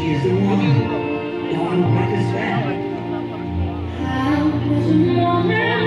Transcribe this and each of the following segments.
Love makes some inside our hearts.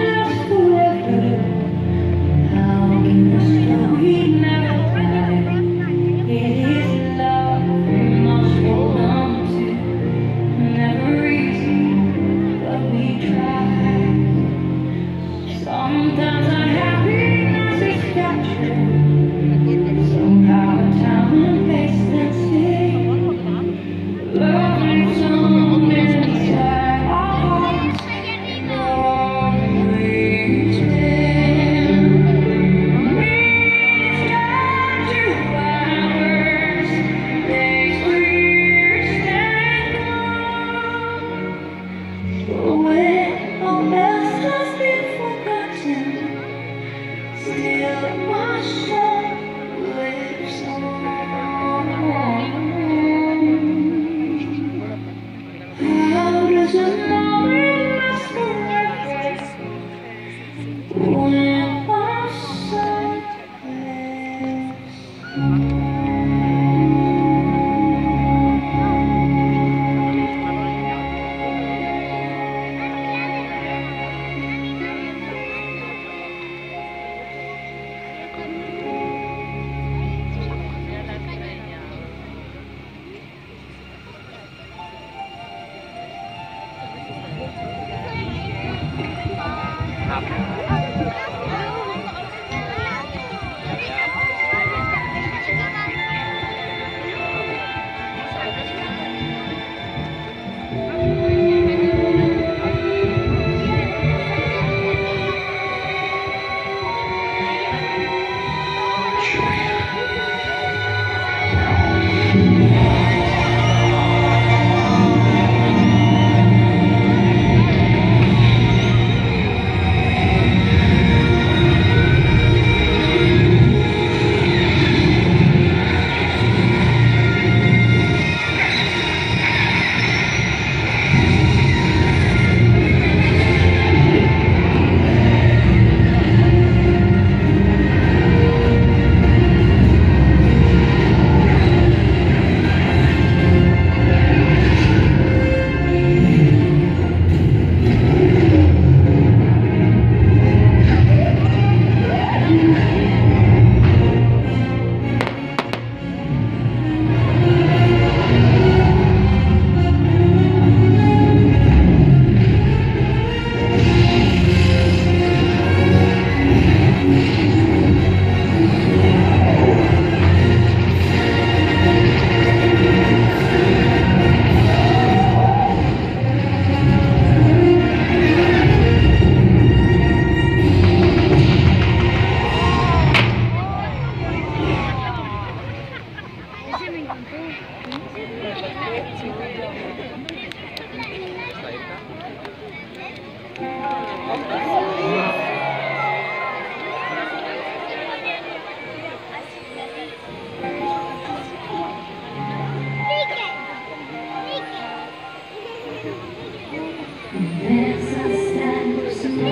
ครับ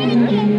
s'installe